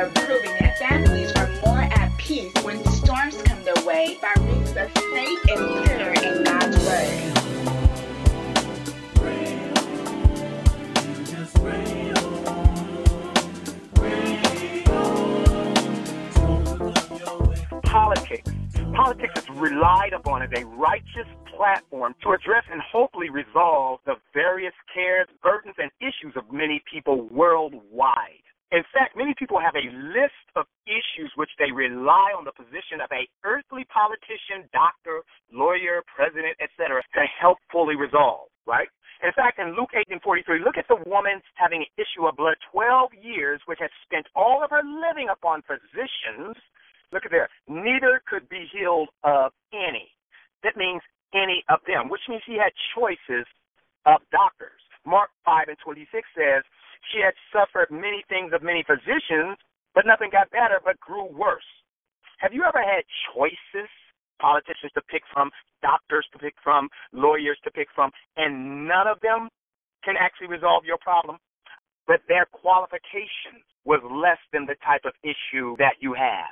are proving that families are more at peace when storms come their way by reading the faith and prayer in God's Word. Politics. Politics is relied upon as a righteous platform to address and hopefully resolve the various cares, burdens, and issues of many people worldwide. In fact, many people have a list of issues which they rely on the position of a earthly politician, doctor, lawyer, president, etc., to help fully resolve, right? In fact, in Luke 18:43, look at the woman having an issue of blood 12 years, which had spent all of her living upon physicians. Look at there. Neither could be healed of any. That means any of them, which means he had choices of doctors. Mark 5 and 26 says, she had suffered many things of many physicians, but nothing got better but grew worse. Have you ever had choices, politicians to pick from, doctors to pick from, lawyers to pick from, and none of them can actually resolve your problem? But their qualification was less than the type of issue that you have.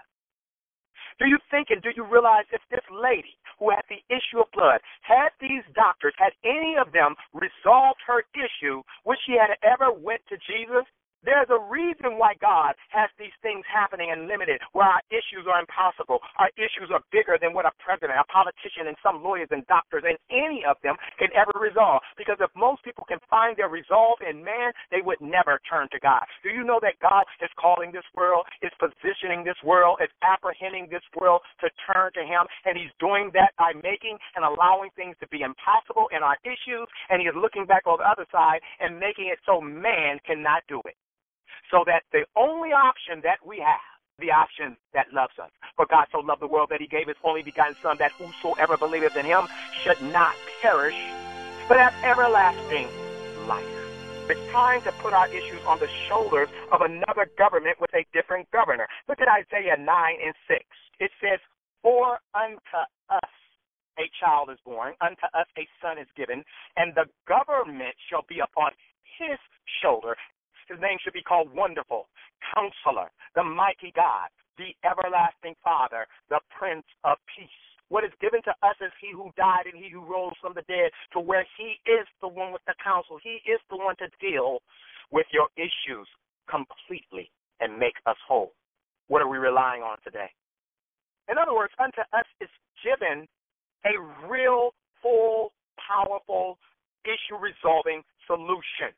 Do you think and do you realize if this lady who had the issue of blood, had these doctors, had any of them resolved her issue, would she have ever went to Jesus? There's a reason why God has these things happening and limited, where our issues are impossible. Our issues are bigger than what a president, a politician, and some lawyers and doctors and any of them can ever resolve. Because if most people can find their resolve in man, they would never turn to God. Do you know that God is calling this world, is positioning this world, is apprehending this world to turn to Him, and He's doing that by making and allowing things to be impossible in our issues, and He is looking back on the other side and making it so man cannot do it so that the only option that we have, the option that loves us. For God so loved the world that he gave his only begotten Son, that whosoever believeth in him should not perish, but have everlasting life. It's time to put our issues on the shoulders of another government with a different governor. Look at Isaiah 9 and 6. It says, For unto us a child is born, unto us a son is given, and the government shall be upon his shoulder, his name should be called Wonderful, Counselor, the Mighty God, the Everlasting Father, the Prince of Peace. What is given to us is He who died and He who rose from the dead, to where He is the one with the counsel. He is the one to deal with your issues completely and make us whole. What are we relying on today? In other words, unto us is given a real, full, powerful, issue resolving solution.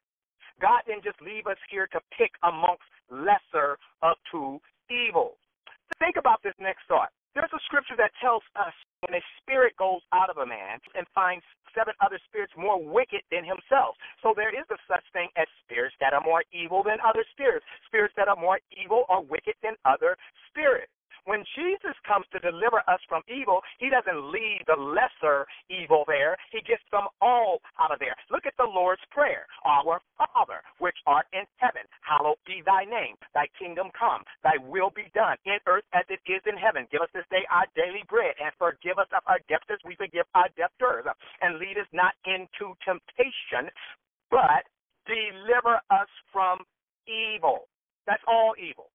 God didn't just leave us here to pick amongst lesser of two evils. Think about this next thought. There's a scripture that tells us when a spirit goes out of a man and finds seven other spirits more wicked than himself. So there is a such thing as spirits that are more evil than other spirits. Spirits that are more evil or wicked than other spirits. When Jesus comes to deliver us from evil, he doesn't leave the lesser evil there. He gets them all out of there. Look at the Lord's Prayer. Our Father, which art in heaven, hallowed be thy name. Thy kingdom come. Thy will be done in earth as it is in heaven. Give us this day our daily bread and forgive us of our debts as we forgive our debtors. And lead us not into temptation, but deliver us from evil. That's all evil.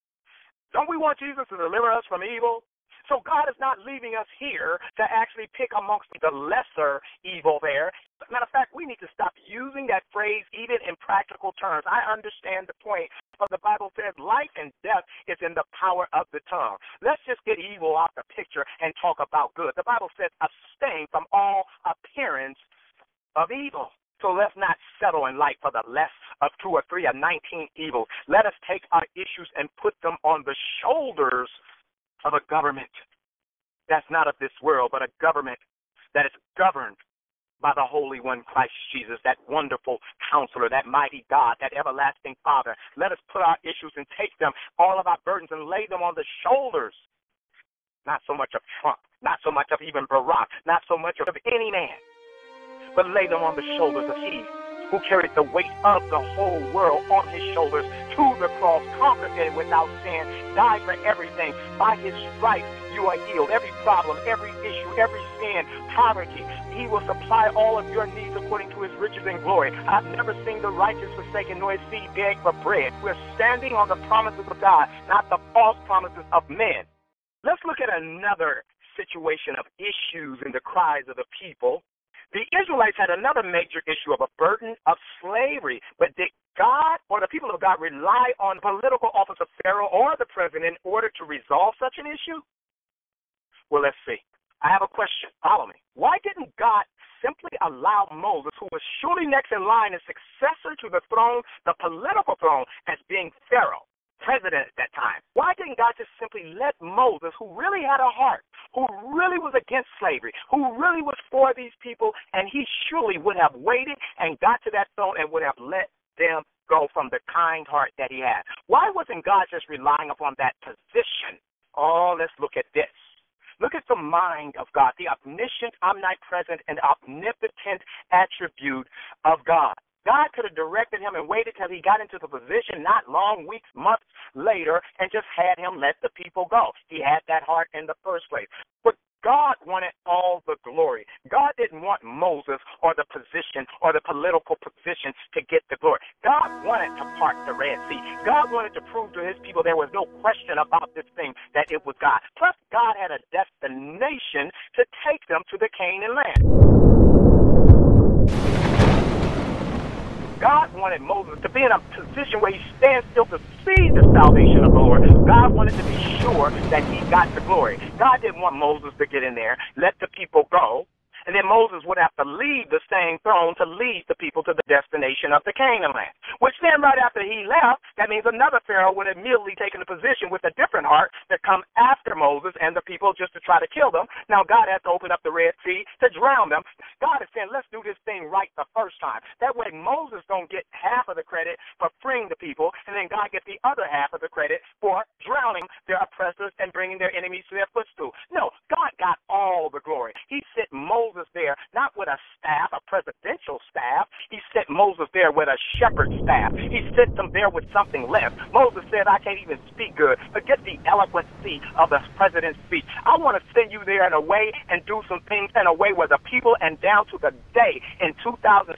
Don't we want Jesus to deliver us from evil? So God is not leaving us here to actually pick amongst the lesser evil there. Matter of fact, we need to stop using that phrase even in practical terms. I understand the point, but the Bible says life and death is in the power of the tongue. Let's just get evil out the picture and talk about good. The Bible says abstain from all appearance of evil. So let's not settle in life for the less of two or three or 19 evils. Let us take our issues and put them on the shoulders of a government that's not of this world, but a government that is governed by the Holy One, Christ Jesus, that wonderful counselor, that mighty God, that everlasting Father. Let us put our issues and take them, all of our burdens, and lay them on the shoulders. Not so much of Trump, not so much of even Barack, not so much of any man but lay them on the shoulders of He who carried the weight of the whole world on his shoulders to the cross, conquered it without sin, died for everything. By his stripes, you are healed. Every problem, every issue, every sin, poverty, he will supply all of your needs according to his riches and glory. I've never seen the righteous forsaken nor his seed beg for bread. We're standing on the promises of God, not the false promises of men. Let's look at another situation of issues in the cries of the people. The Israelites had another major issue of a burden of slavery, but did God or the people of God rely on political office of Pharaoh or the president in order to resolve such an issue? Well, let's see. I have a question. Follow me. Why didn't God simply allow Moses, who was surely next in line as successor to the throne, the political throne, as being Pharaoh, president at that time? Why didn't God just simply let Moses, who really had a heart, who really was against slavery, who really was for these people, and he surely would have waited and got to that throne and would have let them go from the kind heart that he had? Why wasn't God just relying upon that position? Oh, let's look at this. Look at the mind of God, the omniscient, omnipresent, and omnipotent attribute of God. God could have directed him and waited till he got into the position, not long weeks, months later, and just had him let the people go. He had that heart in the first place. But God wanted all the glory. God didn't want Moses or the position or the political position to get the glory. God wanted to part the Red Sea. God wanted to prove to his people there was no question about this thing that it was God. Plus, God had a destination to take them to the Canaan land. God wanted Moses to be in a position where he stands still to see the salvation of the Lord. God wanted to be sure that he got the glory. God didn't want Moses to get in there, let the people go, and then Moses would have to leave the same throne to lead the people to the destination of the Canaan land. Which then, right after he left, that means another Pharaoh would have immediately taken a position with a different heart to come after Moses and the people just to try to kill them. Now God has to open up the Red Sea to drown them. God is saying, let's do this thing right the first time. That way Moses don't get half of the credit for freeing the people, and then God gets the other half of the credit for drowning their oppressors and bringing their enemies to their footstool. No, God got all the glory. He sent Moses there not with a staff, a presidential staff. He sent Moses there with a shepherd staff. He sent them there with something less. Moses said, I can't even speak good. Forget the eloquency of the president's speech. I want to send you there in a way and do some things in a way where the people and down to the day in 2016,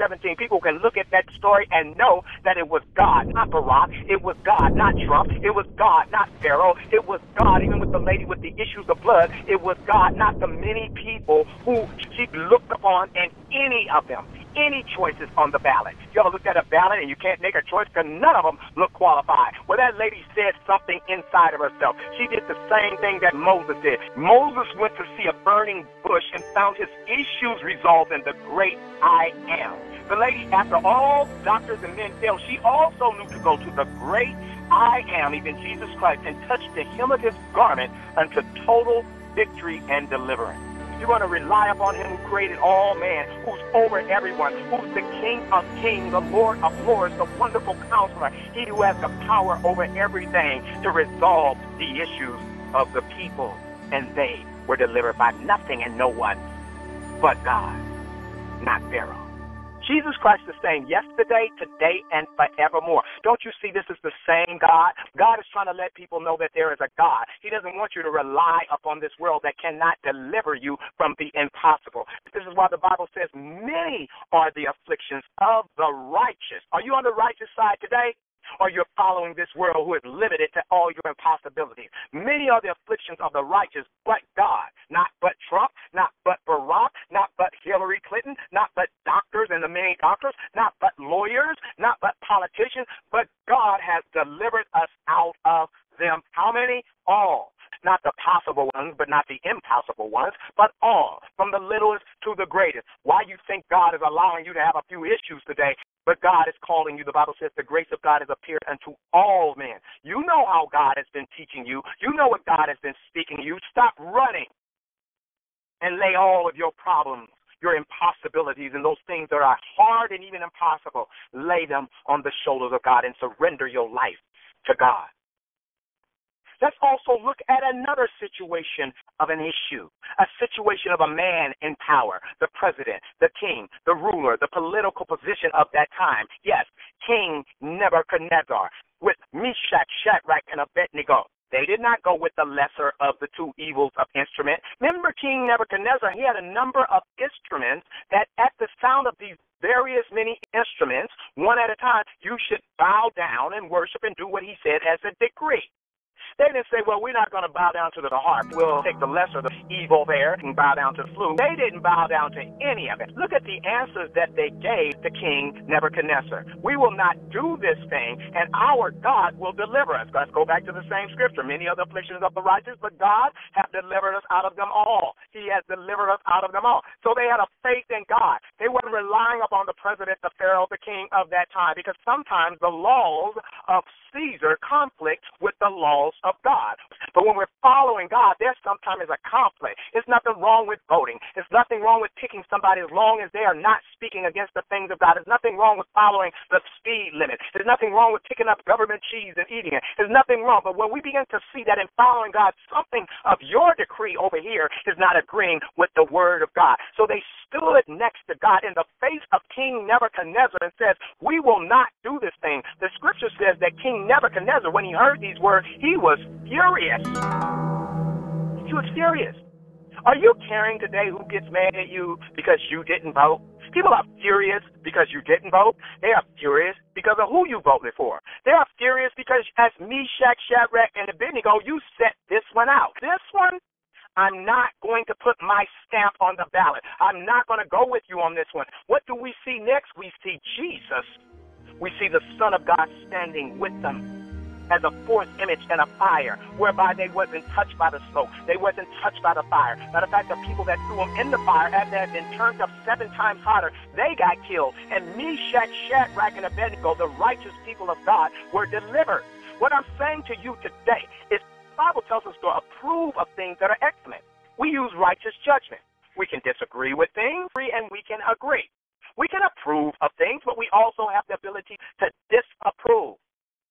17, people can look at that story and know that it was God, not Barack. It was God, not Trump. It was God, not Pharaoh. It was God, even with the lady with the issues of blood. It was God, not the many people who she looked upon in any of them, any choices on the ballot. You ever looked at a ballot and you can't make a choice because none of them look qualified? Well, that lady said something inside of herself. She did the same thing that Moses did. Moses went to see a burning bush and found his issues resolved in the great I am. The lady, after all doctors and men failed, she also knew to go to the great I am, even Jesus Christ, and touch the hem of his garment unto total victory and deliverance. You're going to rely upon him who created all man, who's over everyone, who's the King of kings, the Lord of lords, the wonderful counselor, he who has the power over everything to resolve the issues of the people. And they were delivered by nothing and no one but God, not Pharaoh. Jesus Christ is saying yesterday, today, and forevermore. Don't you see this is the same God? God is trying to let people know that there is a God. He doesn't want you to rely upon this world that cannot deliver you from the impossible. This is why the Bible says many are the afflictions of the righteous. Are you on the righteous side today? Or you're following this world who is limited to all your impossibilities. Many are the afflictions of the righteous, but God, not but Trump, not but Barack, not but Hillary Clinton, not but doctors and the many doctors, not but lawyers, not but politicians, but God has delivered us out of them. How many? All not the possible ones, but not the impossible ones, but all, from the littlest to the greatest. Why you think God is allowing you to have a few issues today but God is calling you. The Bible says the grace of God has appeared unto all men. You know how God has been teaching you. You know what God has been speaking to you. Stop running and lay all of your problems, your impossibilities, and those things that are hard and even impossible, lay them on the shoulders of God and surrender your life to God. Let's also look at another situation of an issue, a situation of a man in power, the president, the king, the ruler, the political position of that time. Yes, King Nebuchadnezzar with Meshach, Shadrach, and Abednego. They did not go with the lesser of the two evils of instrument. Remember King Nebuchadnezzar, he had a number of instruments that at the sound of these various many instruments, one at a time, you should bow down and worship and do what he said as a decree. They didn't say, well, we're not going to bow down to the harp. We'll take the lesser, the evil there, and bow down to the flute. They didn't bow down to any of it. Look at the answers that they gave to King Nebuchadnezzar. We will not do this thing, and our God will deliver us. Let's go back to the same scripture. Many other afflictions of the righteous, but God hath delivered us out of them all. He has delivered us out of them all. So they had a faith in God. They weren't relying upon the president, the pharaoh, the king of that time, because sometimes the laws of Caesar conflict with the laws of God. But when we're following God, there sometimes is a conflict. There's nothing wrong with voting. There's nothing wrong with picking somebody as long as they are not speaking against the things of God. There's nothing wrong with following the speed limit. There's nothing wrong with picking up government cheese and eating it. There's nothing wrong. But when we begin to see that in following God, something of your decree over here is not agreeing with the word of God. So they stood next to God in the face of King Nebuchadnezzar and says, We will not do this thing. The scripture says that King Nebuchadnezzar, when he heard these words, he was furious. He was furious. Are you caring today who gets mad at you because you didn't vote? People are furious because you didn't vote. They are furious because of who you voted for. They are furious because as Meshach, Shadrach, and Abednego, you set this one out. This one, I'm not going to put my stamp on the ballot. I'm not going to go with you on this one. What do we see next? We see Jesus. We see the Son of God standing with them as a fourth image in a fire, whereby they wasn't touched by the smoke. They wasn't touched by the fire. Matter of fact, the people that threw them in the fire, after they had been turned up seven times hotter, they got killed. And Meshach, Shadrach, and Abednego, the righteous people of God, were delivered. What I'm saying to you today is the Bible tells us to approve of things that are excellent. We use righteous judgment. We can disagree with things, and we can agree. We can approve of things, but we also have the ability to disapprove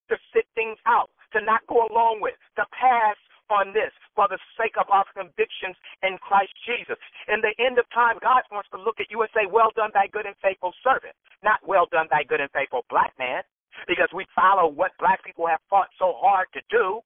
to sit things out, to not go along with, to pass on this for the sake of our convictions in Christ Jesus. In the end of time, God wants to look at you and say, Well done, thy good and faithful servant. Not well done, thy good and faithful black man, because we follow what black people have fought so hard to do.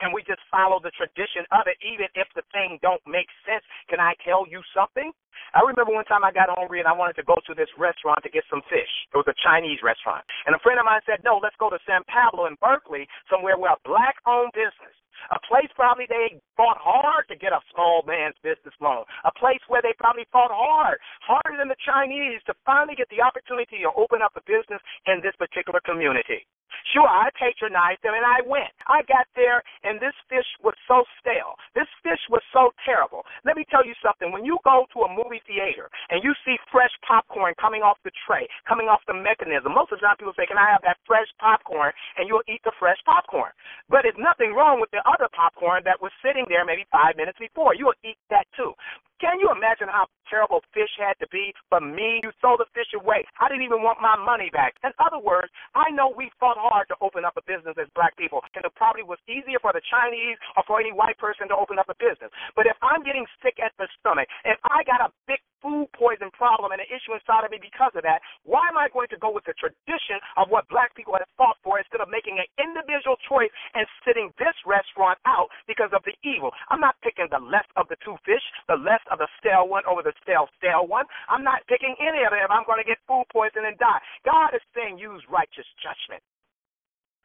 And we just follow the tradition of it, even if the thing don't make sense. Can I tell you something? I remember one time I got hungry and I wanted to go to this restaurant to get some fish. It was a Chinese restaurant. And a friend of mine said, no, let's go to San Pablo in Berkeley, somewhere where a black owned business. A place probably they fought hard to get a small man's business loan. A place where they probably fought hard, harder than the Chinese, to finally get the opportunity to open up a business in this particular community. Sure, I patronized them and I went. I got there and this fish was so stale. This fish was so terrible. Let me tell you something. When you go to a movie theater and you see fresh popcorn coming off the tray, coming off the mechanism, most of the time people say, Can I have that fresh popcorn? And you'll eat the fresh popcorn. But there's nothing wrong with the other popcorn that was sitting there maybe five minutes before. You'll eat that too. Can you imagine how terrible fish had to be for me? You throw the fish away. I didn't even want my money back. In other words, I know we fought hard to open up a business as black people, and it probably was easier for the Chinese or for any white person to open up a business. But if I'm getting sick at the stomach, if I got a big food poison problem and an issue inside of me because of that, why am I going to go with the tradition of what black people have fought for instead of making an individual choice and sitting this restaurant out because of the evil? I'm not picking the less of the two fish, the less of the stale one over the stale, stale one. I'm not picking any of it if I'm going to get food poison and die. God is saying use righteous judgment.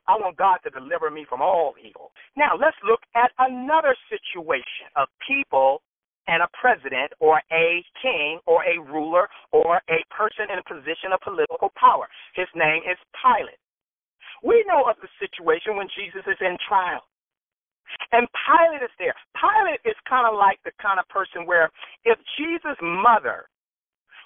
I want God to deliver me from all evil. Now, let's look at another situation of people and a president or a king or a ruler or a person in a position of political power. His name is Pilate. We know of the situation when Jesus is in trial. And Pilate is there. Pilate is kind of like the kind of person where if Jesus' mother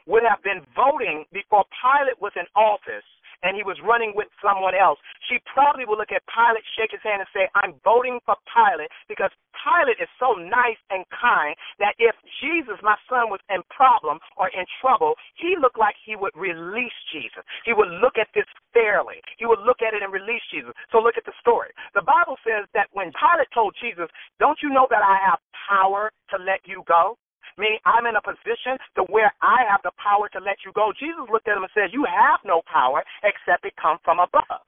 would have been voting before Pilate was in office, and he was running with someone else, she probably would look at Pilate, shake his hand, and say, I'm voting for Pilate because Pilate is so nice and kind that if Jesus, my son, was in problem or in trouble, he looked like he would release Jesus. He would look at this fairly. He would look at it and release Jesus. So look at the story. The Bible says that when Pilate told Jesus, Don't you know that I have power to let you go? Meaning I'm in a position to where I have the power to let you go. Jesus looked at him and said, You have no power except it come from above.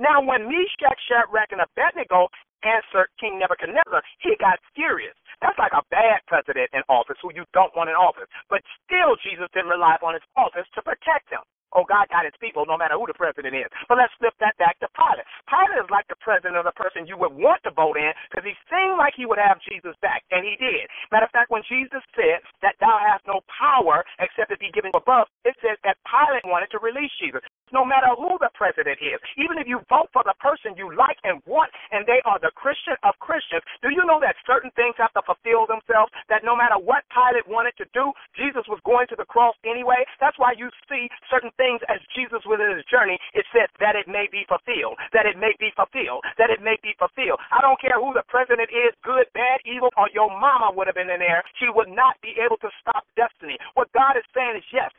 Now, when Meshach, Shadrach, and Abednego answered King Nebuchadnezzar, he got furious. That's like a bad president in office who you don't want in office. But still, Jesus didn't rely upon his office to protect him. Oh, God got his people no matter who the president is. But let's flip that back to Pilate. Pilate is like the president of the person you would want to vote in because he seemed like he would have Jesus back, and he did. Matter of fact, when Jesus said that thou hast no power except it be given above, it says that Pilate wanted to release Jesus. No matter who the president is, even if you vote for the person you like and want, and they are the Christian of Christians, do you know that certain things have to fulfill themselves? That no matter what Pilate wanted to do, Jesus was going to the cross anyway. That's why you see certain things as Jesus was in his journey, it said that it may be fulfilled, that it may be fulfilled, that it may be fulfilled. I don't care who the president is, good, bad, evil, or your mama would have been in there. She would not be able to stop destiny. What God is saying is yes,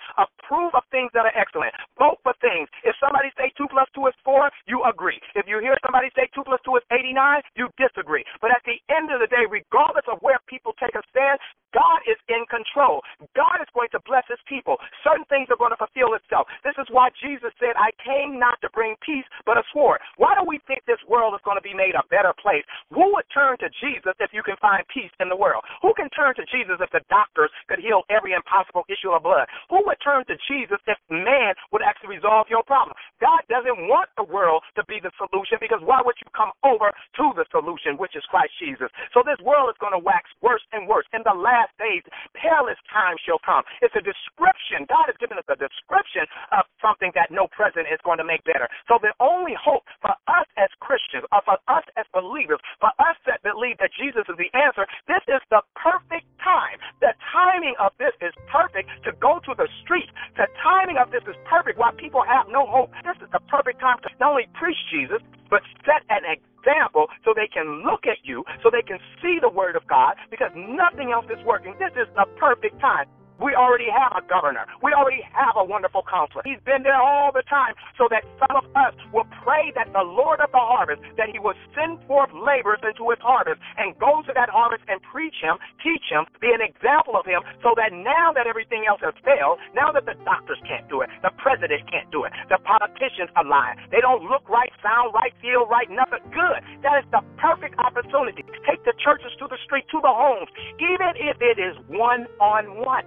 approve of things that are excellent. Vote for things. If somebody say two plus two is four, you agree. If you hear somebody say two plus two is eighty nine, you disagree. But at the end of the day, regardless of where people take a stand, God is in control. God is going to bless his people. Certain things are going to fulfill itself. This is why Jesus said, I came not to bring peace, but a sword. Why do we think this world is going to be made a better place? Who would turn to Jesus if you can find peace in the world? Who can turn to Jesus if the doctors could heal every impossible issue of blood? Who would turn to Jesus if man would actually resolve your problem? God doesn't want the world to be the solution because why would you come over to the solution, which is Christ Jesus? So this world is going to wax worse and worse. In the last last days, perilous times shall come. It's a description. God has given us a description of something that no president is going to make better. So the only hope for us as Christians, or for us as believers, for us that believe that Jesus is the answer, this is the perfect time. The timing of this is perfect to go to the street. The timing of this is perfect while people have no hope. This is the perfect time to not only preach Jesus, but set an example example so they can look at you, so they can see the Word of God, because nothing else is working. This is the perfect time. We already have a governor. We already have a wonderful counselor. He's been there all the time so that some of us will pray that the Lord of the harvest, that he will send forth laborers into his harvest and go to that harvest and preach him, teach him, be an example of him so that now that everything else has failed, now that the doctors can't do it, the president can't do it, the politicians are lying. They don't look right, sound right, feel right, nothing good. That is the perfect opportunity. Take the churches to the street, to the homes, even if it is one on one.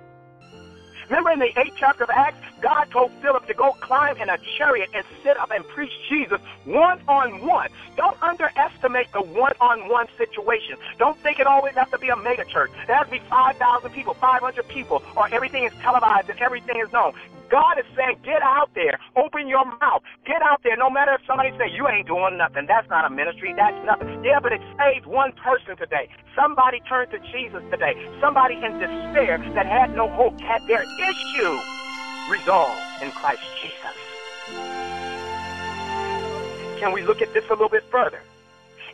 Remember in the eighth chapter of Acts, God told Philip to go climb in a chariot and sit up and preach Jesus one on one. Don't underestimate the one on one situation. Don't think it always has to be a mega church. There has to be 5,000 people, 500 people, or everything is televised and everything is known. God is saying, get out there. Open your mouth. Get out there. No matter if somebody say you ain't doing nothing. That's not a ministry. That's nothing. Yeah, but it saved one person today. Somebody turned to Jesus today. Somebody in despair that had no hope had their issue resolved in Christ Jesus. Can we look at this a little bit further?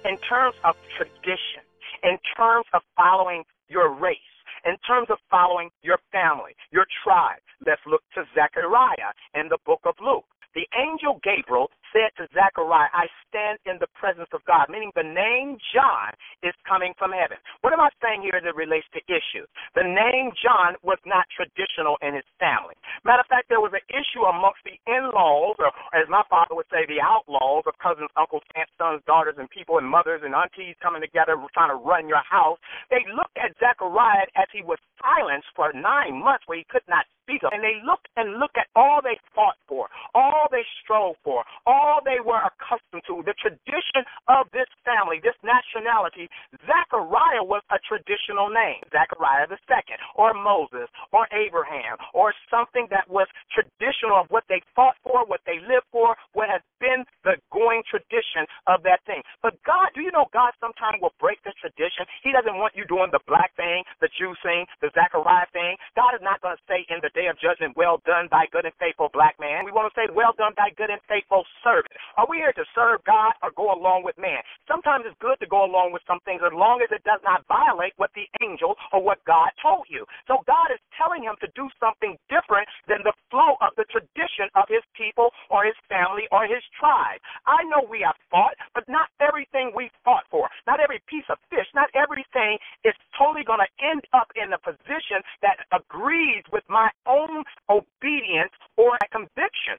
In terms of tradition, in terms of following your race, in terms of following your family, your tribe, let's look to Zechariah in the book of Luke. The angel Gabriel said to Zechariah, I stand in the presence of God, meaning the name John is coming from heaven. What am I saying here as it relates to issues? The name John was not traditional in his family. Matter of fact, there was an issue amongst the in laws, or as my father would say, the outlaws of cousins, uncles, aunts, sons, daughters, and people, and mothers and aunties coming together trying to run your house. They looked at Zechariah as he was silenced for nine months where he could not speak of. And they looked and looked at all they fought for, all they strove for, all they were accustomed to, the tradition of this family, this nationality. Zechariah was a traditional name, Zechariah the second, or Moses, or Abraham, or something that was traditional of what they fought for, what they lived for, what has been the going tradition of that thing. But God, do you know God sometimes will break the tradition? He doesn't want you doing the black thing, the Jew thing, the Zechariah thing. God is not going to say in day of judgment, well done, thy good and faithful black man. We want to say, well done, thy good and faithful servant. Are we here to serve God or go along with man? Sometimes it's good to go along with some things as long as it does not violate what the angel or what God told you. So God is telling him to do something different than the flow of the tradition of his people or his family or his tribe. I know we have fought, but not everything we fought for, not every piece of fish, not everything is totally going to end up in a position that agrees with my own obedience or a conviction.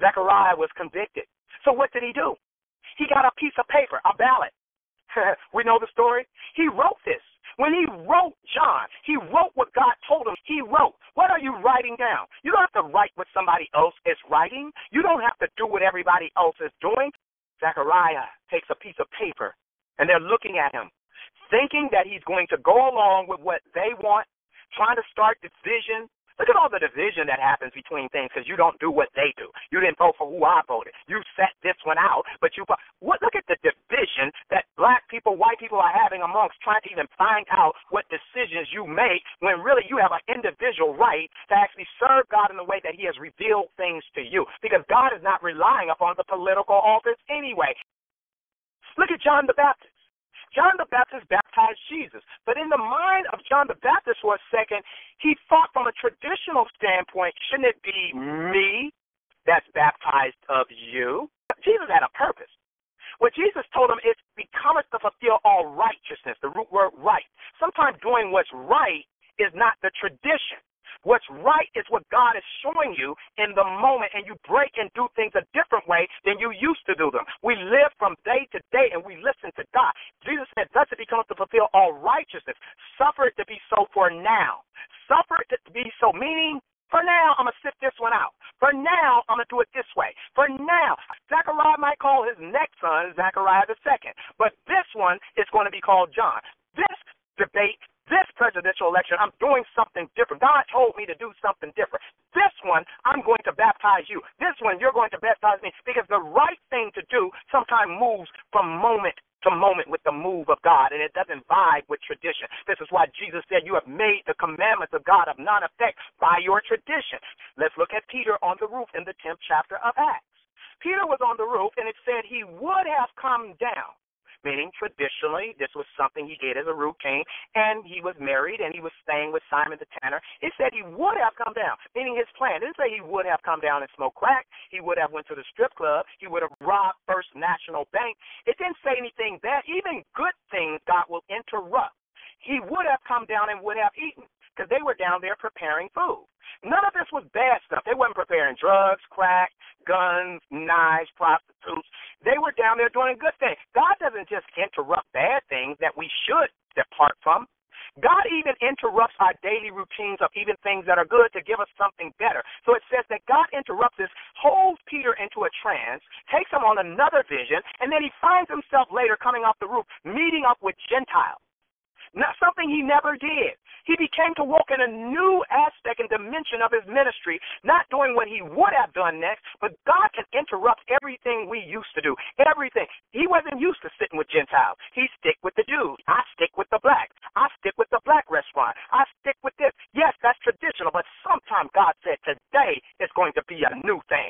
Zechariah was convicted. So what did he do? He got a piece of paper, a ballot. we know the story. He wrote this. When he wrote John, he wrote what God told him. He wrote. What are you writing down? You don't have to write what somebody else is writing. You don't have to do what everybody else is doing. Zechariah takes a piece of paper and they're looking at him, thinking that he's going to go along with what they want, trying to start division, Look at all the division that happens between things because you don't do what they do. You didn't vote for who I voted. You set this one out, but you what? Look at the division that black people, white people are having amongst trying to even find out what decisions you make when really you have an individual right to actually serve God in the way that He has revealed things to you. Because God is not relying upon the political office anyway. Look at John the Baptist. John the Baptist baptized Jesus. But in the mind of John the Baptist for a second, he thought from a traditional standpoint, shouldn't it be mm-hmm. me that's baptized of you? Jesus had a purpose. What Jesus told him is becometh to fulfill all righteousness, the root word right. Sometimes doing what's right is not the tradition. What's right is what God is showing you in the moment, and you break and do things a different way than you used to do them. We live from day to day and we listen to God. Jesus said, Thus it becomes to fulfill all righteousness. Suffer it to be so for now. Suffer it to be so, meaning for now, I'm going to sit this one out. For now, I'm going to do it this way. For now, Zechariah might call his next son Zechariah the second, but this one is going to be called John. This debate this presidential election, I'm doing something different. God told me to do something different. This one, I'm going to baptize you. This one, you're going to baptize me because the right thing to do sometimes moves from moment to moment with the move of God, and it doesn't vibe with tradition. This is why Jesus said, You have made the commandments of God of none effect by your tradition. Let's look at Peter on the roof in the 10th chapter of Acts. Peter was on the roof, and it said he would have come down meaning traditionally this was something he did as a root king, and he was married and he was staying with Simon the tanner. It said he would have come down, meaning his plan. It didn't say he would have come down and smoked crack. He would have went to the strip club. He would have robbed First National Bank. It say anything bad. Even good things God will interrupt. He would have come down and would have eaten because they were down there preparing food. None of this was bad stuff. They weren't preparing drugs, crack, guns, knives, prostitutes. They were down there doing a good things. God doesn't just interrupt bad things that we should depart from. God even interrupts our daily routines of even things that are good to give us something better. So it says that God interrupts this, holds Peter into a trance, takes him on another vision, and then he finds himself later coming off the roof, meeting up with Gentiles. Not something he never did. He became to walk in a new aspect and dimension of his ministry, not doing what he would have done next, but God can interrupt everything we used to do. Everything. He wasn't used to sitting with Gentiles. He stick with the Jews. I stick with the blacks. I stick with the black restaurant. I stick with this. Yes, that's traditional, but sometimes God said today is going to be a new thing.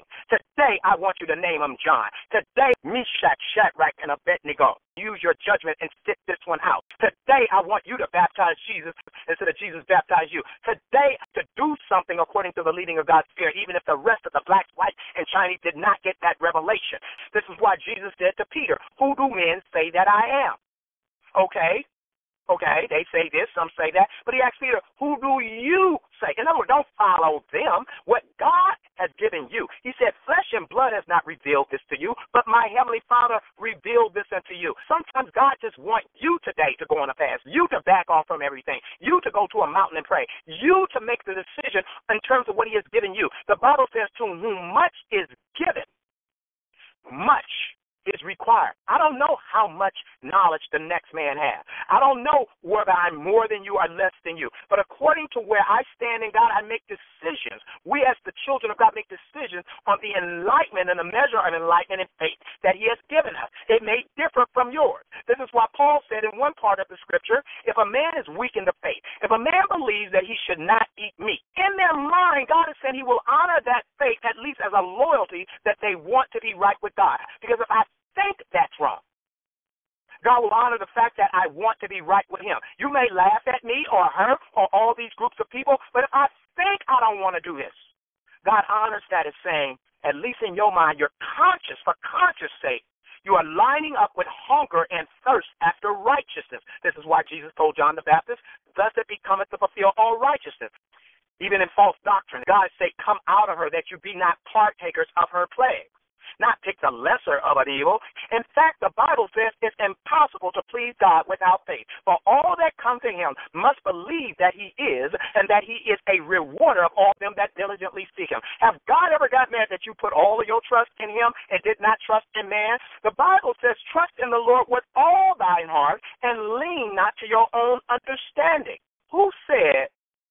Want you to name him John. Today Meshach, Shadrach, and Abednego use your judgment and sit this one out. Today, I want you to baptize Jesus instead of Jesus baptize you. Today, to do something according to the leading of God's Spirit, even if the rest of the blacks, whites, and Chinese did not get that revelation. This is why Jesus said to Peter, Who do men say that I am? Okay, Okay, they say this, some say that. But he asked Peter, Who do you say? In other words, don't follow them. What God has given you. He said, Flesh and blood has not revealed this to you, but my heavenly Father revealed this unto you. Sometimes God just wants you today to go on a fast, you to back off from everything, you to go to a mountain and pray, you to make the decision in terms of what he has given you. The Bible says, To whom much is given, much is required. I don't know how much knowledge the next man has. I don't know whether I'm more than you or less than you. But according to where I stand in God, I make decisions. We as the children of God make decisions on the enlightenment and the measure of enlightenment and faith that He has given us. It may differ from yours. This is why Paul said in one part of the scripture, if a man is weak in the faith, if a man believes that he should not eat meat, in their mind, God has said He will honor that faith at least as a loyalty that they want to be right with God. Because if I think that's wrong. God will honor the fact that I want to be right with Him. You may laugh at me or her or all these groups of people, but if I think I don't want to do this, God honors that as saying, at least in your mind, you're conscious, for conscious sake, you are lining up with hunger and thirst after righteousness. This is why Jesus told John the Baptist, Thus it becometh to fulfill all righteousness. Even in false doctrine, God say, Come out of her that you be not partakers of her plagues not pick the lesser of an evil. In fact, the Bible says it's impossible to please God without faith. For all that come to him must believe that he is and that he is a rewarder of all them that diligently seek him. Have God ever got mad that you put all of your trust in him and did not trust in man? The Bible says, trust in the Lord with all thine heart and lean not to your own understanding. Who said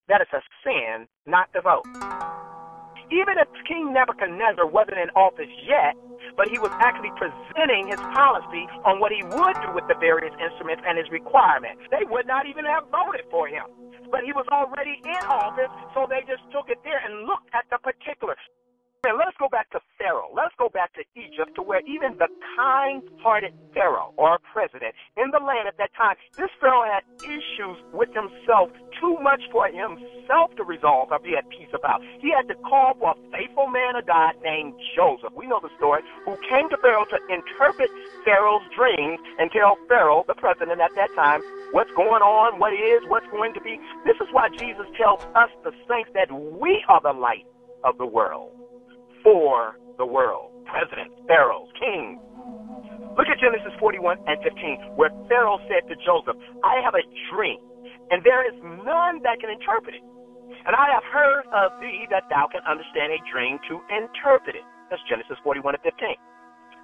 that it's a sin not to vote? Even if King Nebuchadnezzar wasn't in office yet, but he was actually presenting his policy on what he would do with the various instruments and his requirements. They would not even have voted for him. But he was already in office, so they just took it there and looked at the particulars. Let us go back to Pharaoh. Let us go back to Egypt to where even the kind hearted Pharaoh or president in the land at that time, this Pharaoh had issues with himself too much for himself to resolve or be at peace about. He had to call for a faithful man of God named Joseph. We know the story, who came to Pharaoh to interpret Pharaoh's dreams and tell Pharaoh, the president at that time, what's going on, what is, what's going to be. This is why Jesus tells us, the saints, that we are the light of the world for the world. Presidents, pharaohs, kings. Look at Genesis 41 and 15, where Pharaoh said to Joseph, I have a dream, and there is none that can interpret it. And I have heard of thee that thou can understand a dream to interpret it. That's Genesis 41 and 15.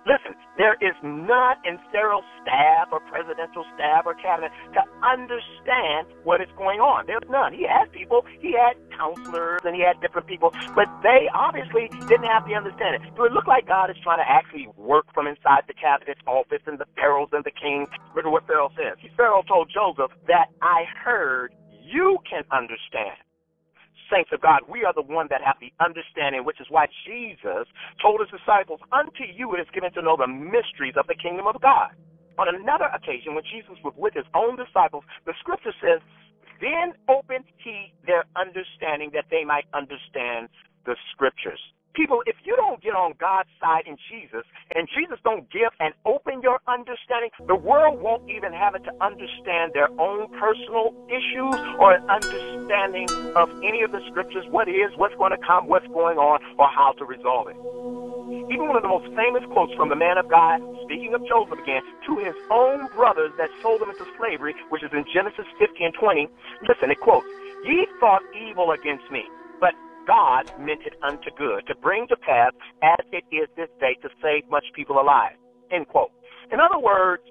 Listen, there is not in Pharaoh's staff or presidential staff or cabinet to understand what is going on. There's none. He had people, he had counselors, and he had different people, but they obviously didn't have the understanding. Do it look like God is trying to actually work from inside the cabinet's office and the pharaohs and the kings? Look at what Pharaoh says. Pharaoh told Joseph that I heard you can understand saints of God, we are the one that have the understanding, which is why Jesus told his disciples, Unto you it is given to know the mysteries of the kingdom of God. On another occasion, when Jesus was with his own disciples, the scripture says, Then opened he their understanding that they might understand the scriptures people, if you don't get on God's side in Jesus, and Jesus don't give and open your understanding, the world won't even have it to understand their own personal issues or an understanding of any of the scriptures, what is, what's going to come, what's going on, or how to resolve it. Even one of the most famous quotes from the man of God, speaking of Joseph again, to his own brothers that sold him into slavery, which is in Genesis 50 and 20. Listen, it quotes, Ye thought evil against me, God meant it unto good to bring to pass as it is this day to save much people alive. End quote. In other words,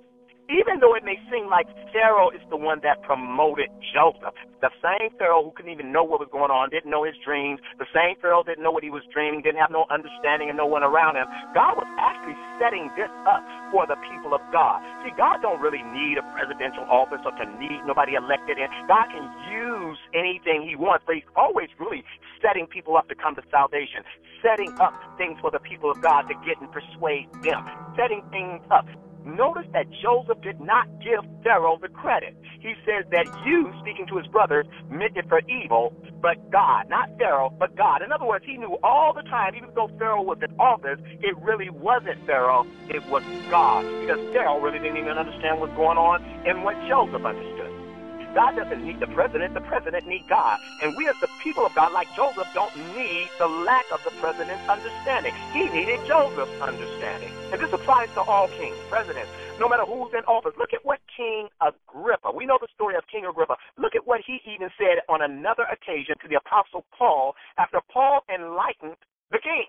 though it may seem like Pharaoh is the one that promoted Joseph, the same Pharaoh who couldn't even know what was going on, didn't know his dreams, the same Pharaoh didn't know what he was dreaming, didn't have no understanding and no one around him, God was actually setting this up for the people of God. See, God don't really need a presidential office or to need nobody elected in. God can use anything he wants, but he's always really setting people up to come to salvation, setting up things for the people of God to get and persuade them, setting things up. Notice that Joseph did not give Pharaoh the credit. He says that you, speaking to his brothers, meant it for evil, but God, not Pharaoh, but God. In other words, he knew all the time, even though Pharaoh was in office, it really wasn't Pharaoh, it was God. Because Pharaoh really didn't even understand what's going on and what Joseph understood. God doesn't need the president, the president needs God. And we as the people of God, like Joseph, don't need the lack of the president's understanding. He needed Joseph's understanding. And this applies to all kings, presidents, no matter who's in office. Look at what King Agrippa, we know the story of King Agrippa. Look at what he even said on another occasion to the Apostle Paul after Paul enlightened the king.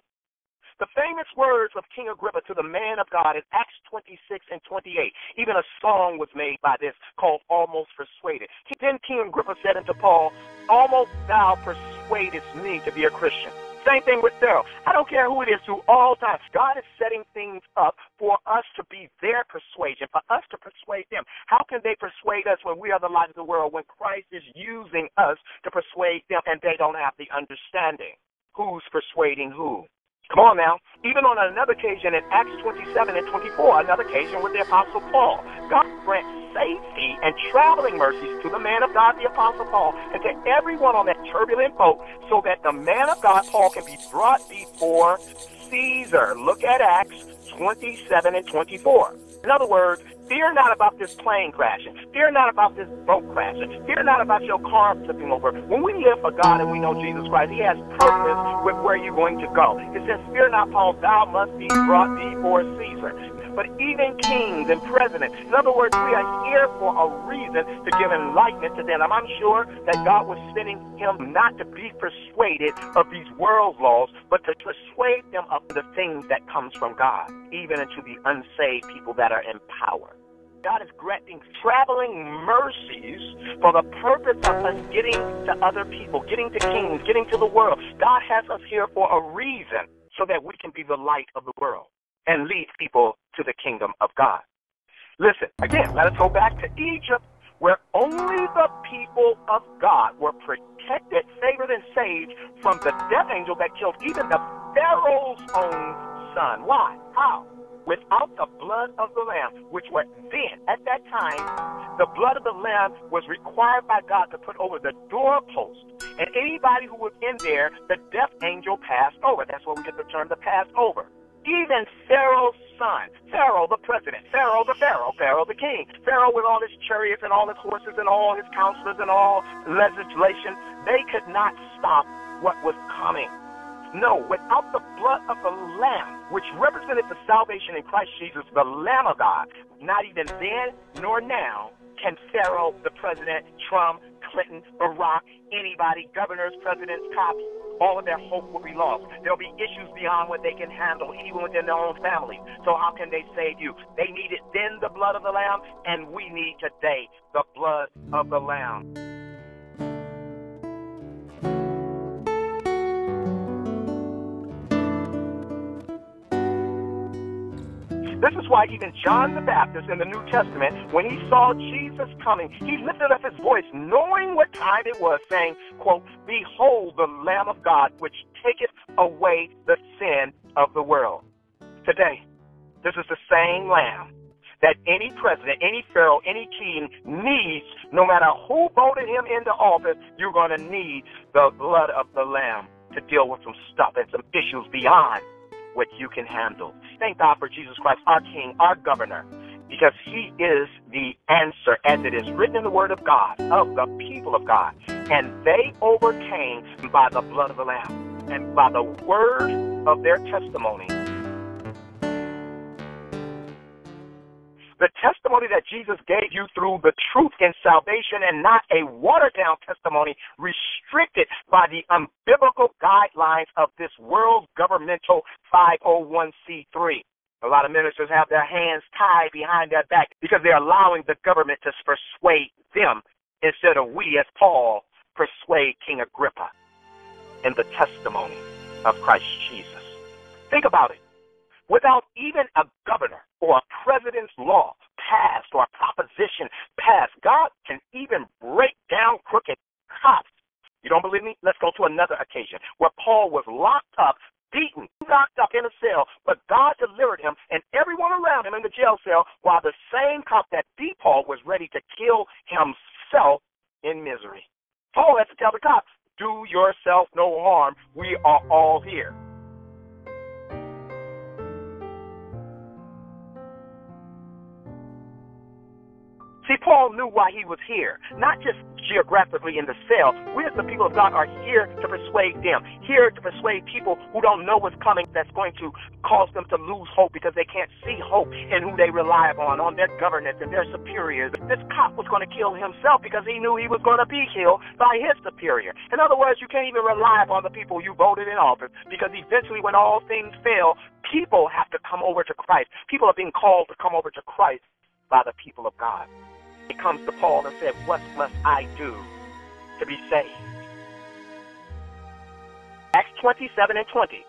The famous words of King Agrippa to the man of God in Acts 26 and 28. Even a song was made by this called Almost Persuaded. Then King Agrippa said unto Paul, Almost thou persuadest me to be a Christian. Same thing with Pharaoh. I don't care who it is through all time. God is setting things up for us to be their persuasion, for us to persuade them. How can they persuade us when we are the light of the world, when Christ is using us to persuade them and they don't have the understanding? Who's persuading who? Come on now. Even on another occasion in Acts 27 and 24, another occasion with the Apostle Paul, God grants safety and traveling mercies to the man of God, the Apostle Paul, and to everyone on that turbulent boat, so that the man of God, Paul, can be brought before Caesar. Look at Acts 27 and 24. In other words, fear not about this plane crashing. Fear not about this boat crashing. Fear not about your car flipping over. When we live for God and we know Jesus Christ, He has purpose with where you're going to go. It says, Fear not, Paul, thou must be brought before Caesar but even kings and presidents. In other words, we are here for a reason to give enlightenment to them. I'm sure that God was sending him not to be persuaded of these world laws, but to persuade them of the things that comes from God, even into the unsaved people that are in power. God is granting traveling mercies for the purpose of us getting to other people, getting to kings, getting to the world. God has us here for a reason so that we can be the light of the world and lead people to the kingdom of God. Listen, again, let us go back to Egypt, where only the people of God were protected, favored, and saved from the death angel that killed even the Pharaoh's own son. Why? How? Without the blood of the Lamb, which was then, at that time, the blood of the Lamb was required by God to put over the doorpost. And anybody who was in there, the death angel passed over. That's where we get the term the Passover. Even Pharaoh's son, Pharaoh the president, Pharaoh the Pharaoh, Pharaoh the king, Pharaoh with all his chariots and all his horses and all his counselors and all legislation, they could not stop what was coming. No, without the blood of the Lamb, which represented the salvation in Christ Jesus, the Lamb of God, not even then nor now can Pharaoh, the president, Trump, Clinton, Barack, anybody, governors, presidents, cops, all of their hope will be lost. There'll be issues beyond what they can handle, even within their own families. So how can they save you? They needed then the blood of the Lamb, and we need today the blood of the Lamb. This is why even John the Baptist in the New Testament, when he saw Jesus coming, he lifted up his voice, knowing what time it was, saying, quote, Behold the Lamb of God, which taketh away the sin of the world. Today, this is the same Lamb that any president, any pharaoh, any king needs, no matter who voted him into office, you're going to need the blood of the Lamb to deal with some stuff and some issues beyond what you can handle. Thank God for Jesus Christ, our King, our governor, because he is the answer, as it is written in the Word of God, of the people of God. And they overcame by the blood of the Lamb and by the word of their testimony the testimony that Jesus gave you through the truth in salvation and not a watered down testimony restricted by the unbiblical guidelines of this world governmental 501c3. A lot of ministers have their hands tied behind their back because they're allowing the government to persuade them instead of we, as Paul, persuade King Agrippa in the testimony of Christ Jesus. Think about it. Without even a governor or a president's law passed or a proposition passed, God can even break down crooked cops. You don't believe me? Let's go to another occasion where Paul was locked up, beaten, locked up in a cell, but God delivered him and everyone around him in the jail cell while the same cop that beat Paul was ready to kill himself in misery. Paul had to tell the cops, do yourself no harm. We are all here. See, Paul knew why he was here, not just geographically in the cell. We as the people of God are here to persuade them, here to persuade people who don't know what's coming that's going to cause them to lose hope because they can't see hope in who they rely upon, on their governance and their superiors. This cop was going to kill himself because he knew he was going to be killed by his superior. In other words, you can't even rely upon the people you voted in office because eventually when all things fail, people have to come over to Christ. People are being called to come over to Christ by the people of God. He comes to Paul and said, What must I do to be saved? Acts 27 and 20.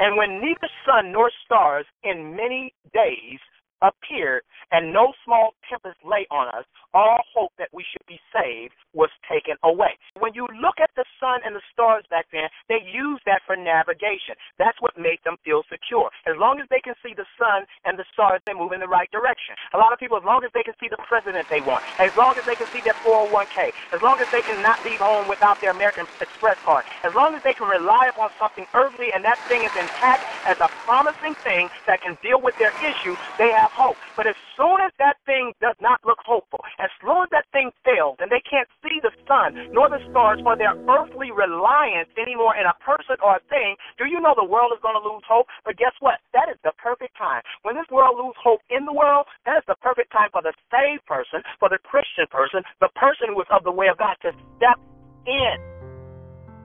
And when neither sun nor stars in many days appeared, and no small tempest lay on us, all hope that we should be saved was taken away. When you look at the sun and the stars back then, they used that for navigation. That's what made them feel secure. As long as they can see the sun and the stars, they move in the right direction. A lot of people, as long as they can see the president they want, as long as they can see their 401k, as long as they can not leave home without their American Express card, as long as they can rely upon something earthly and that thing is intact as a promising thing that can deal with their issue, they have hope. But as soon as that thing does not look hopeful, as soon as that thing fails and they can't see the sun nor the stars for their earthly reliance anymore in a person or a thing, do you know the world is going to lose hope? But guess what? That is the perfect time. When this world loses hope in the world, that is the perfect time for the saved person, for the Christian person, the person who is of the way of God to step in.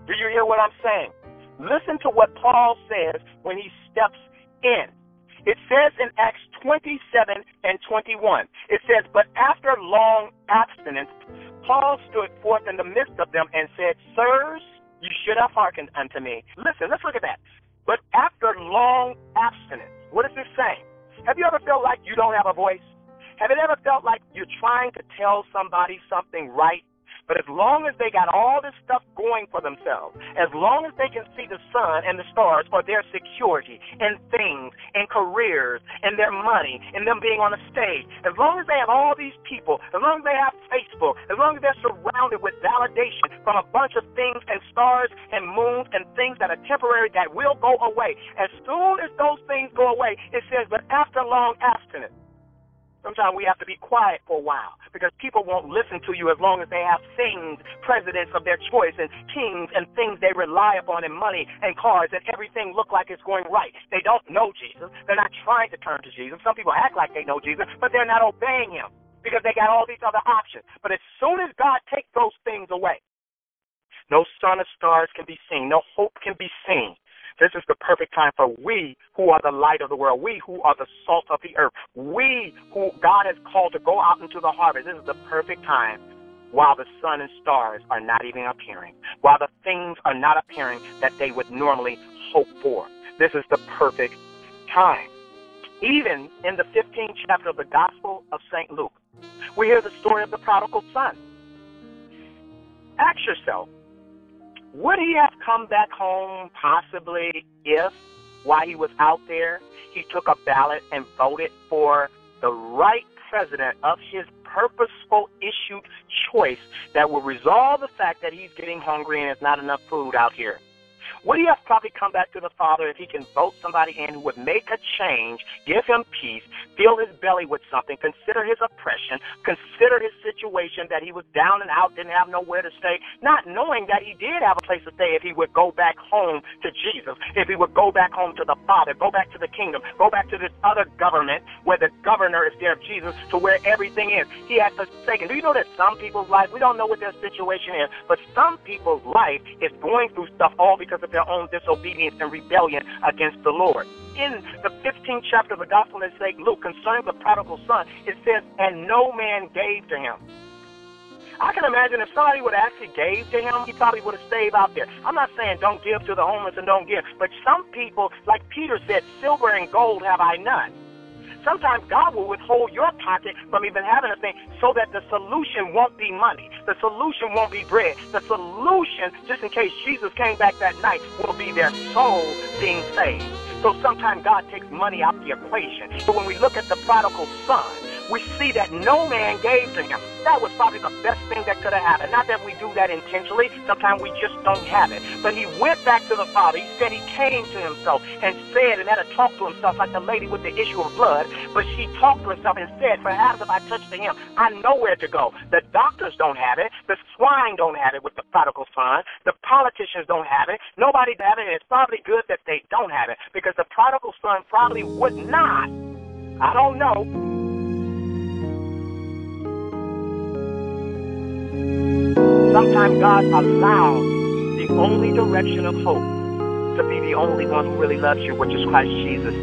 Do you hear what I'm saying? Listen to what Paul says when he steps in. It says in Acts 27 and 21, it says, But after long abstinence, Paul stood forth in the midst of them and said, Sirs, you should have hearkened unto me. Listen, let's look at that. But after long abstinence, what is this saying? Have you ever felt like you don't have a voice? Have it ever felt like you're trying to tell somebody something right but as long as they got all this stuff going for themselves, as long as they can see the sun and the stars for their security and things and careers and their money and them being on a stage, as long as they have all these people, as long as they have Facebook, as long as they're surrounded with validation from a bunch of things and stars and moons and things that are temporary that will go away, as soon as those things go away, it says, but after long abstinence, Sometimes we have to be quiet for a while because people won't listen to you as long as they have things, presidents of their choice, and kings and things they rely upon, and money and cars, and everything look like it's going right. They don't know Jesus. They're not trying to turn to Jesus. Some people act like they know Jesus, but they're not obeying him because they got all these other options. But as soon as God takes those things away, no sun or stars can be seen, no hope can be seen. This is the perfect time for we who are the light of the world, we who are the salt of the earth, we who God has called to go out into the harvest. This is the perfect time while the sun and stars are not even appearing, while the things are not appearing that they would normally hope for. This is the perfect time. Even in the 15th chapter of the Gospel of St. Luke, we hear the story of the prodigal son. Ask yourself, would he have come back home possibly if, while he was out there, he took a ballot and voted for the right president of his purposeful issued choice that will resolve the fact that he's getting hungry and there's not enough food out here? Would he have probably come back to the Father if he can vote somebody in who would make a change, give him peace, fill his belly with something, consider his oppression, consider his situation that he was down and out, didn't have nowhere to stay, not knowing that he did have a place to stay if he would go back home to Jesus, if he would go back home to the Father, go back to the kingdom, go back to this other government where the governor is there of Jesus, to where everything is. He has forsaken. Do you know that some people's life, we don't know what their situation is, but some people's life is going through stuff all because of of their own disobedience and rebellion against the Lord. In the 15th chapter of the Gospel of St. Luke, concerning the prodigal son, it says, And no man gave to him. I can imagine if somebody would actually gave to him, he probably would have stayed out there. I'm not saying don't give to the homeless and don't give, but some people, like Peter said, silver and gold have I none. Sometimes God will withhold your pocket from even having a thing so that the solution won't be money. The solution won't be bread. The solution, just in case Jesus came back that night, will be their soul being saved. So sometimes God takes money out the equation. But when we look at the prodigal son, we see that no man gave to him. That was probably the best thing that could have happened. Not that we do that intentionally, sometimes we just don't have it. But he went back to the Father. He said he came to himself and said and had to talk to himself like the lady with the issue of blood. But she talked to herself and said, Perhaps if I touch the him, I know where to go. The doctors don't have it. The swine don't have it with the prodigal son. The politicians don't have it. Nobody have it. And it's probably good that they don't have it because the prodigal son probably would not. I don't know. Sometimes God allows the only direction of hope to be the only one who really loves you, which is Christ Jesus.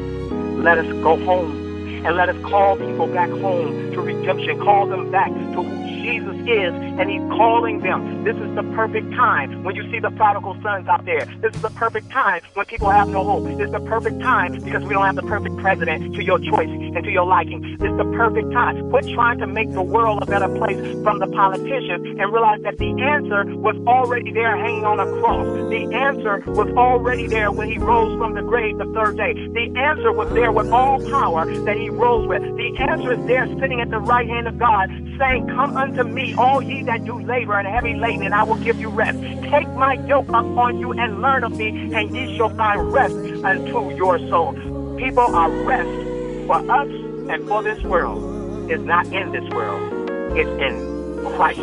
Let us go home and let us call people back home to redemption. Call them back to who Jesus is, and He's calling them. This is the perfect time when you see the prodigal sons out there. This is the perfect time when people have no hope. This is the perfect time because we don't have the perfect president to your choice and to your liking. This is the perfect time. Quit trying to make the world a better place from the politicians and realize that the answer was already there hanging on a cross. The answer was already there when He rose from the grave the third day. The answer was there with all power that He rose with. The answer is there sitting at the right hand of God saying, Come unto me, all ye that do labor and heavy laden, and I will give you rest. Take my yoke upon you and learn of me, and ye shall find rest unto your soul. People are rest for us and for this world is not in this world. It's in Christ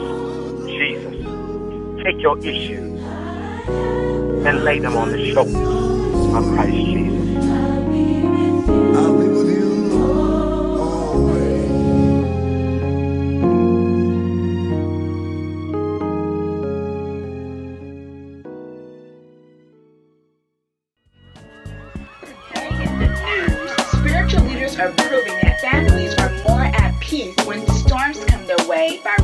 Jesus. Take your issues and lay them on the shoulders of Christ Jesus. Are proving that families are more at peace when storms come their way by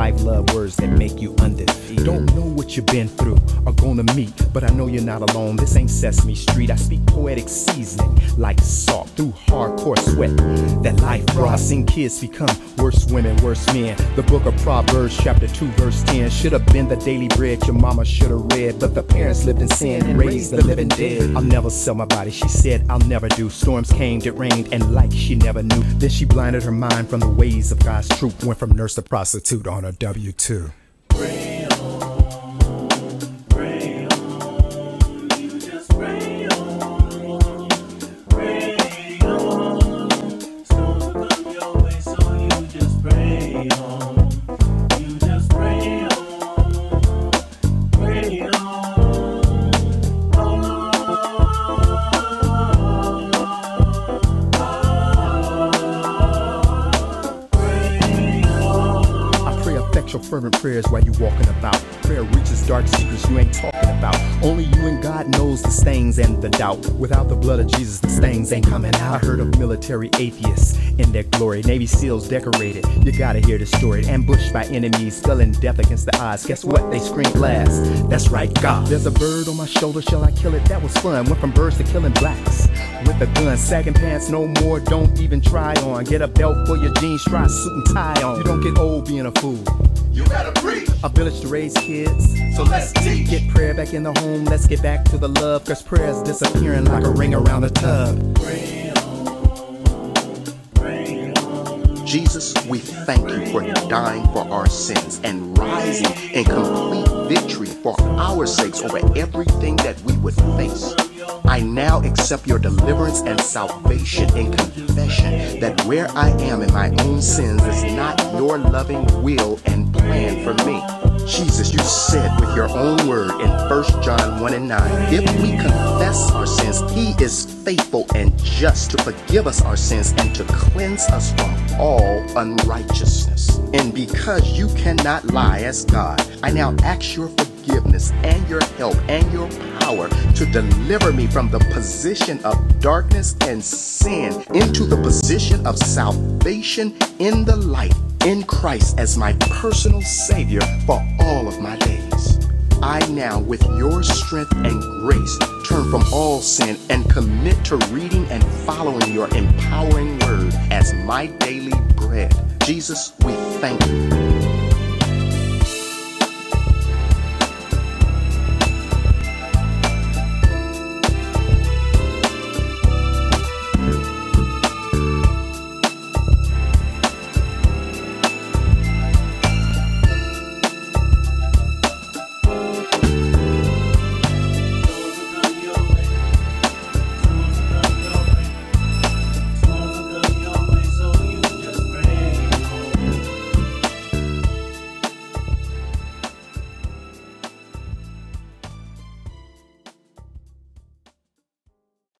life, love words that make you undefeated. Don't know what you've been through or gonna meet, but I know you're not alone. This ain't Sesame Street. I speak poetic seasoning like salt through hardcore sweat. That life brought. Seen kids become worse women, worse men. The book of Proverbs, chapter 2, verse 10. Should have been the daily bread your mama should have read, but the parents lived in sin and raised the living dead. I'll never sell my body, she said, I'll never do. Storms came, it rained, and like she never knew. Then she blinded her mind from the ways of God's truth. Went from nurse to prostitute on her W 2. Prayers while you walking about. Prayer reaches dark secrets you ain't talking about. Only you and God knows the stains and the doubt. Without the blood of Jesus, the stains ain't coming out. I heard of military atheists in their glory. Navy SEALs decorated. You gotta hear the story. Ambushed by enemies, spelling death against the odds. Guess what? They screamed last. That's right, God. There's a bird on my shoulder. Shall I kill it? That was fun. Went from birds to killing blacks. With a gun, sagging pants no more. Don't even try on. Get a belt for your jeans. Try suit and tie on. You don't get old being a fool. You better preach. A village to raise kids. So let's teach. Get prayer back in the home. Let's get back to the love. Cause prayer's disappearing like a ring around a tub. Jesus, we thank you for dying for our sins and rising in complete victory for our sakes over everything that we would face. I now accept your deliverance and salvation in confession that where I am in my own sins is not your loving will and plan for me. Jesus, you said with your own word in 1 John 1 and 9, if we confess our sins, he is faithful and just to forgive us our sins and to cleanse us from all unrighteousness. And because you cannot lie as God, I now ask your forgiveness forgiveness and your help and your power to deliver me from the position of darkness and sin into the position of salvation in the light in Christ as my personal Savior for all of my days. I now, with your strength and grace, turn from all sin and commit to reading and following your empowering word as my daily bread. Jesus, we thank you